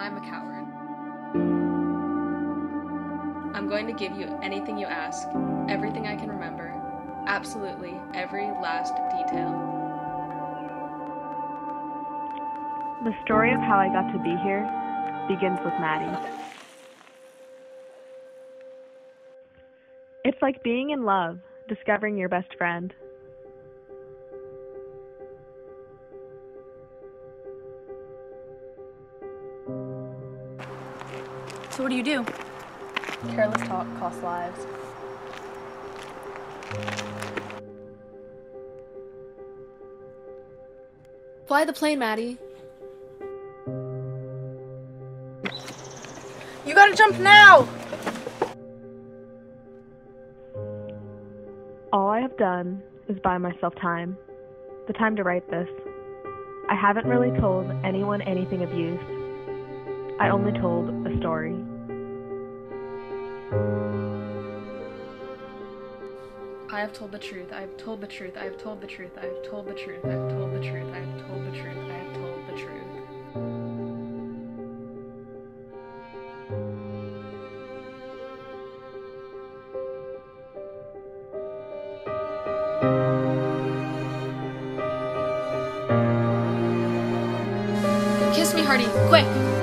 I'm a coward. I'm going to give you anything you ask, everything I can remember, absolutely every last detail. The story of how I got to be here begins with Maddie. It's like being in love, discovering your best friend. So, what do you do? Careless talk costs lives. Fly the plane, Maddie. You gotta jump now! All I have done is buy myself time. The time to write this. I haven't really told anyone anything of use. I only told a story. I have told the truth. I have told the truth. I have told the truth. I have told the truth. I have told the truth. I have told the truth. I have told the truth. Kiss me, Hardy, quick!